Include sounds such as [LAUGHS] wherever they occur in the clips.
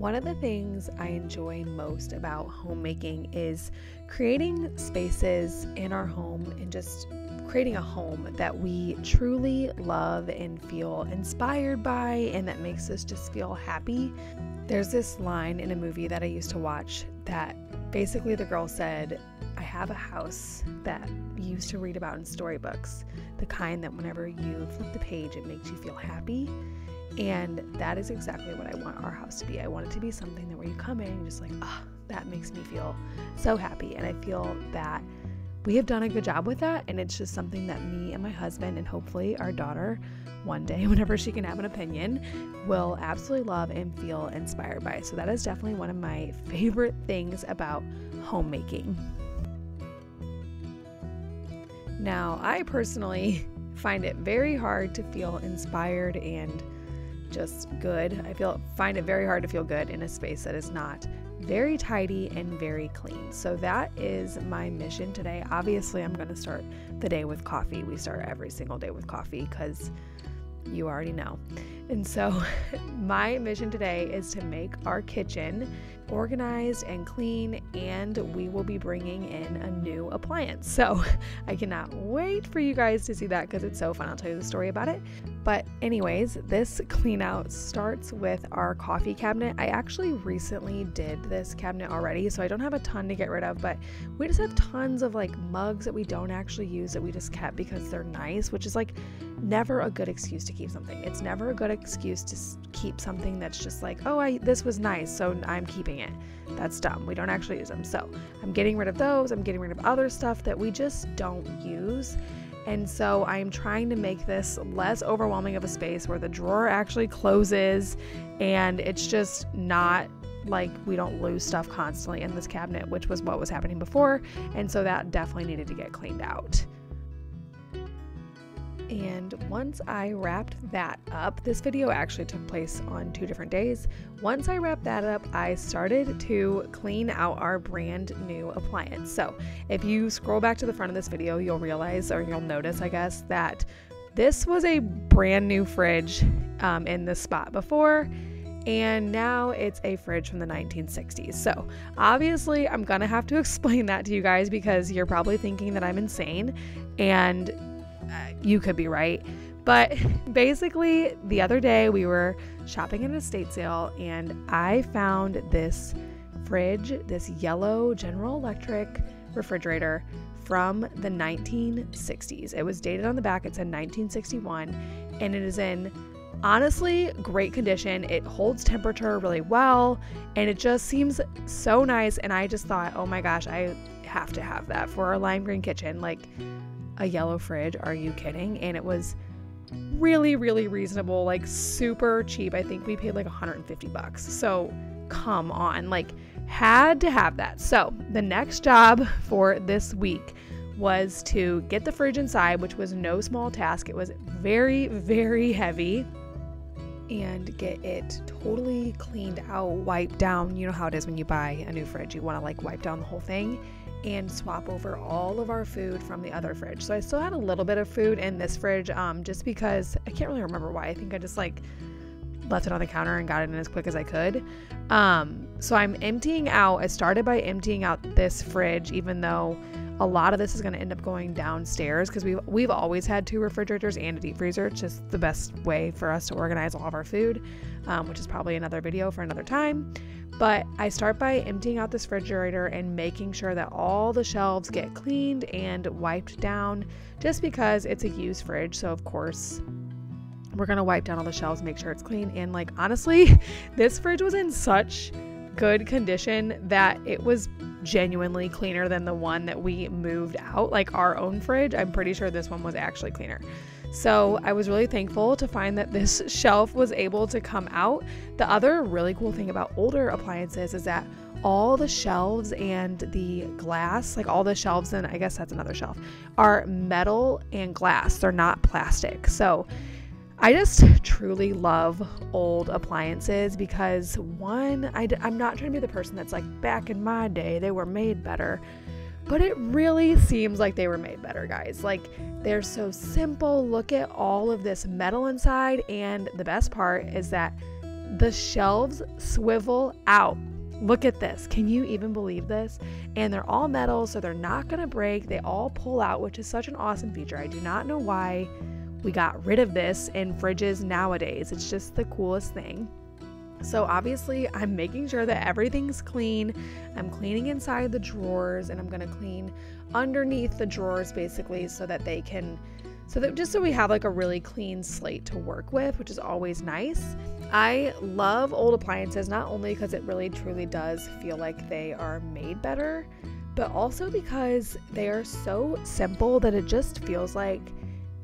One of the things I enjoy most about homemaking is creating spaces in our home and just creating a home that we truly love and feel inspired by and that makes us just feel happy. There's this line in a movie that I used to watch that basically the girl said, I have a house that you used to read about in storybooks, the kind that whenever you flip the page, it makes you feel happy. And that is exactly what I want our house to be. I want it to be something that where you come in and just like, oh, that makes me feel so happy. And I feel that we have done a good job with that. And it's just something that me and my husband, and hopefully our daughter, one day, [LAUGHS] whenever she can have an opinion, will absolutely love and feel inspired by. So that is definitely one of my favorite things about homemaking. Now, I personally [LAUGHS] find it very hard to feel inspired and just good. I feel find it very hard to feel good in a space that is not very tidy and very clean. So that is my mission today. Obviously, I'm going to start the day with coffee. We start every single day with coffee cuz you already know. And so, [LAUGHS] my mission today is to make our kitchen organized and clean, and we will be bringing in a new appliance. So, [LAUGHS] I cannot wait for you guys to see that because it's so fun. I'll tell you the story about it. But, anyways, this clean out starts with our coffee cabinet. I actually recently did this cabinet already, so I don't have a ton to get rid of, but we just have tons of like mugs that we don't actually use that we just kept because they're nice, which is like never a good excuse to keep something. It's never a good excuse to keep something that's just like, oh, I this was nice, so I'm keeping it. That's dumb. We don't actually use them. So I'm getting rid of those. I'm getting rid of other stuff that we just don't use. And so I'm trying to make this less overwhelming of a space where the drawer actually closes and it's just not like we don't lose stuff constantly in this cabinet, which was what was happening before. And so that definitely needed to get cleaned out. And once I wrapped that up, this video actually took place on two different days. Once I wrapped that up, I started to clean out our brand new appliance. So if you scroll back to the front of this video, you'll realize, or you'll notice, I guess, that this was a brand new fridge um, in this spot before and now it's a fridge from the 1960s. So, obviously, I'm gonna have to [LAUGHS] explain that to you guys because you're probably thinking that I'm insane, and you could be right. But [LAUGHS] basically, the other day we were shopping at an estate sale and I found this fridge, this yellow General Electric refrigerator from the 1960s. It was dated on the back, it said 1961, and it is in honestly great condition. It holds temperature really well, and it just seems so nice. And I just thought, oh my gosh, I have to have that for our lime green kitchen. Like, a yellow fridge. Are you kidding? And it was really, really reasonable, like super cheap. I think we paid like 150 bucks. So come on, like had to have that. So the next job for this week was to get the fridge inside, which was no small task. It was very, very heavy. And get it totally cleaned out, wiped down. You know how it is when you buy a new fridge, you want to like wipe down the whole thing and swap over all of our food from the other fridge. So I still had a little bit of food in this fridge um, just because I can't really remember why. I think I just like left it on the counter and got it in as quick as I could. Um, so I'm emptying out. I started by emptying out this fridge, even though a lot of this is going to end up going downstairs because we've we've always had two refrigerators and a deep freezer. It's just the best way for us to organize all of our food, um, which is probably another video for another time. But I start by emptying out this refrigerator and making sure that all the shelves get cleaned and wiped down just because it's a used fridge. So, of course, we're going to wipe down all the shelves, make sure it's clean. And, like, honestly, [LAUGHS] this fridge was in such good condition that it was genuinely cleaner than the one that we moved out, like our own fridge. I'm pretty sure this one was actually cleaner. So I was really thankful to find that this [LAUGHS] shelf was able to come out. The other really cool thing about older appliances is that all the shelves and the glass, like all the shelves, and I guess that's another shelf, are metal and glass. They're not plastic. So I just truly love old appliances because one, I, am not trying to be the person that's like, back in my day, they were made better but it really seems like they were made better, guys. Like, they're so simple. Look at all of this metal inside, and the best part is that the shelves swivel out. Look at this. Can you even believe this? And they're all metal, so they're not going to break. They all pull out, which is such an awesome feature. I do not know why we got rid of this in fridges nowadays. It's just the coolest thing. So, obviously, I'm making sure that everything's clean. I'm cleaning inside the drawers and I'm going to clean underneath the drawers basically so that they can so that just so we have like a really clean slate to work with, which is always nice. I love old appliances not only because it really truly does feel like they are made better, but also because they are so simple that it just feels like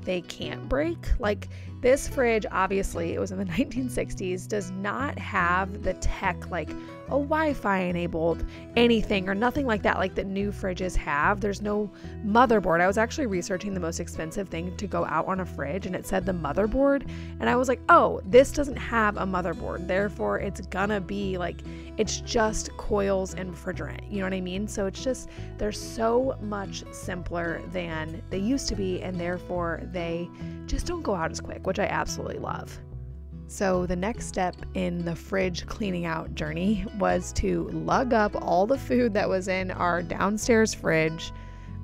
they can't break. Like this fridge, obviously, it was in the [LAUGHS] 1960s, does not have the tech like a Wi Fi enabled anything or nothing like that, like that new fridges have. There's no motherboard. I was actually researching the most expensive thing to go out on a fridge and it said the motherboard. And I was like, oh, this doesn't have a motherboard. Therefore, it's gonna be like, it's just coils and refrigerant. You know what I mean? So it's just, they're so much simpler than they used to be. And therefore, they just don't go out as quick, which I absolutely love. So, the next step in the fridge cleaning out journey was to lug up all the food that was in our downstairs fridge,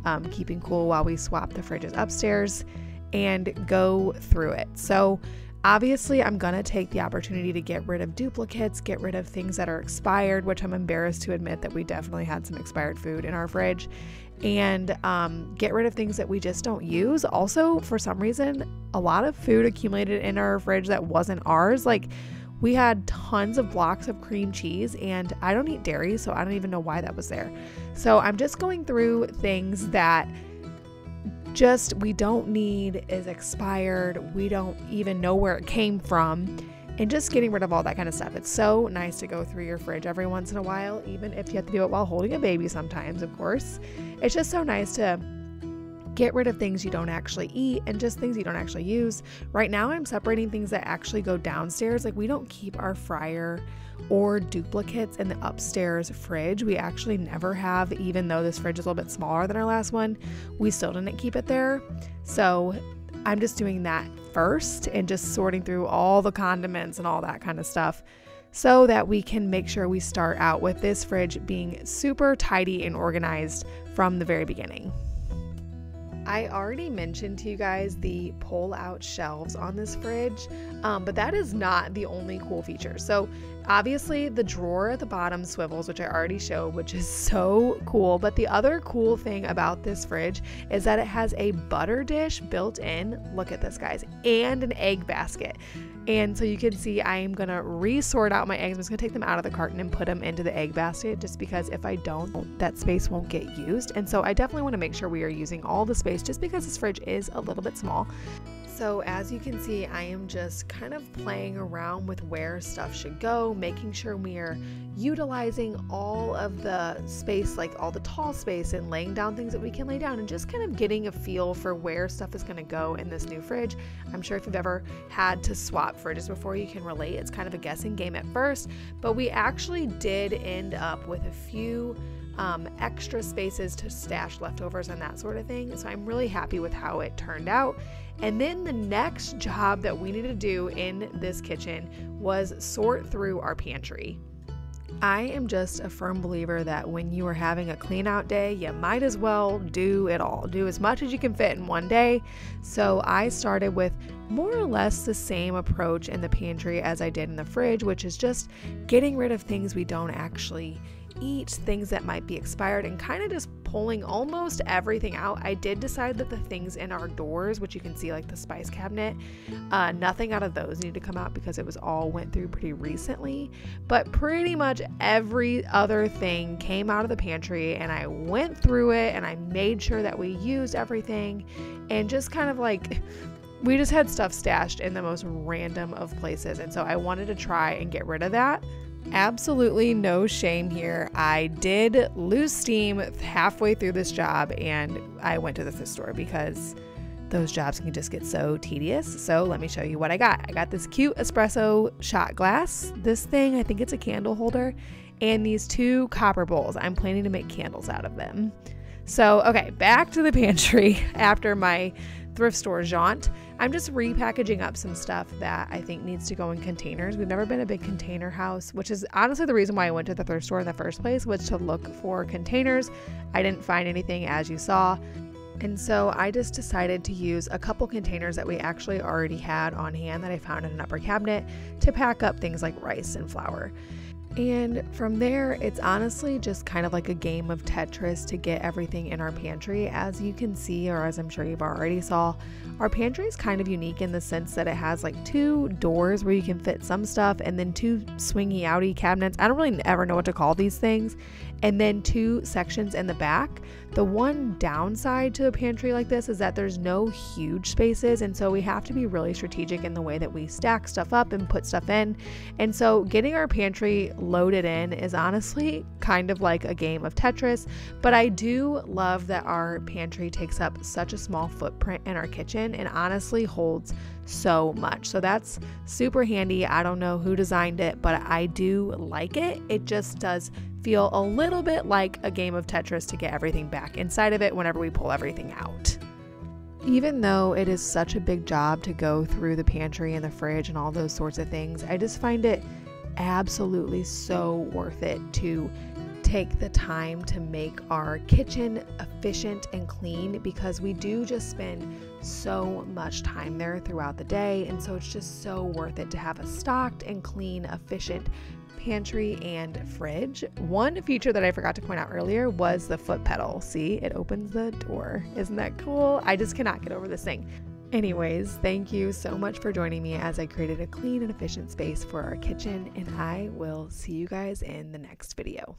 um, keeping cool while we swap the fridges upstairs, and go through it. So, obviously, I'm going to take the opportunity to get rid of duplicates, get rid of things that are expired, which I'm embarrassed to admit that we definitely had some expired food in our fridge, and um, get rid of things that we just don't use. Also, for some reason, a lot of food accumulated in our fridge that wasn't ours. Like, we had tons of blocks of cream cheese, and I don't eat dairy, so I don't even know why that was there. So, I'm just going through things that just we don't need, is expired, we don't even know where it came from and just getting rid of all that kind of stuff. It's so nice to go through your fridge every once in a while, even if you have to do it while holding a baby sometimes, of course. It's just so nice to get rid of things you don't actually eat and just things you don't actually use. Right now, I'm separating things that actually go downstairs. Like, we don't keep our fryer or duplicates in the upstairs fridge. We actually never have, even though this fridge is a little bit smaller than our last one, we still didn't keep it there. So, I'm just doing that first and just sorting through all the condiments and all that kind of stuff so that we can make sure we start out with this fridge being super tidy and organized from the very beginning. I already mentioned to you guys the pull out shelves on this fridge, um, but that is not the only cool feature. So, obviously, the drawer at the bottom swivels, which I already showed, which is [LAUGHS] so cool. But the other cool thing about this fridge is that it has a butter dish built in. Look at this, guys, and an egg basket. And so you can see I am going to resort out my eggs. I'm just to take them out of the carton and put them into the egg basket just because if I don't, that space won't get used. And so I definitely want to make sure we are using all the space just because this fridge is a little bit small. So, as you can see, I am just kind of playing around with where stuff should go, making sure we are utilizing all of the space, like all the tall space, and laying down things that we can lay down, and just kind of getting a feel for where stuff is going to go in this new fridge. I'm sure if you've ever had to swap fridges before, you can relate. It's kind of a guessing game at first, but we actually did end up with a few um, extra spaces to stash leftovers and that sort of thing. So I'm really happy with how it turned out. And then the next job that we needed to do in this kitchen was sort through our pantry. I am just a firm believer that when you are having a clean out day, you might as well do it all. Do as much as you can fit in one day. So I started with more or less the same approach in the pantry as I did in the fridge, which is just getting rid of things we don't actually eat, things that might be expired, and kind of just pulling almost everything out. I did decide that the things in our doors, which you can see like the spice cabinet, uh, nothing out of those needed to come out because it was all went through pretty recently. But pretty much every other thing came out of the pantry, and I went through it and I made sure that we used everything and just kind of like [LAUGHS] we just had stuff stashed in the most random of places. And so I wanted to try and get rid of that absolutely no shame here. I did lose steam halfway through this job and I went to the thrift store because those jobs can just get so tedious. So let me show you what I got. I got this cute espresso shot glass. This thing, I think it's a candle holder, and these two copper bowls. I'm planning to make candles out of them. So, okay, back to the [LAUGHS] pantry after my thrift store jaunt. I'm just repackaging up some stuff that I think needs to go in containers. We've never been a big container house, which is honestly the reason why I went to the thrift store in the first place was to look for containers. I didn't find anything as you saw. And so I just decided to use a couple containers that we actually already had on hand that I found in an upper cabinet to pack up things like rice and flour. And from there, it's honestly just kind of like a game of Tetris to get everything in our pantry. As you can see, or as I'm sure you've already saw, our pantry is kind of unique in the sense that it has like two doors where you can fit some stuff and then two swingy outy cabinets. I don't really ever know what to call these things. And then two sections in the back. The one downside to a pantry like this is that there's no huge spaces, and so we have to be really strategic in the way that we stack stuff up and put stuff in. And so getting our pantry loaded in is honestly kind of like a game of Tetris, but I do love that our pantry takes up such a small footprint in our kitchen and honestly holds so much. So that's super handy. I don't know who designed it, but I do like it. It just does feel a little bit like a game of Tetris to get everything back inside of it whenever we pull everything out. Even though it is such a big job to go through the pantry and the fridge and all those sorts of things, I just find it absolutely so worth it to take the time to make our kitchen efficient and clean because we do just spend so much time there throughout the day. And so it's just so worth it to have a stocked and clean, efficient pantry and fridge. One feature that I forgot to point out earlier was the foot pedal. See, it opens the door. Isn't that cool? I just cannot get over this thing. Anyways, thank you so much for joining me as I created a clean and efficient space for our kitchen, and I will see you guys in the next video.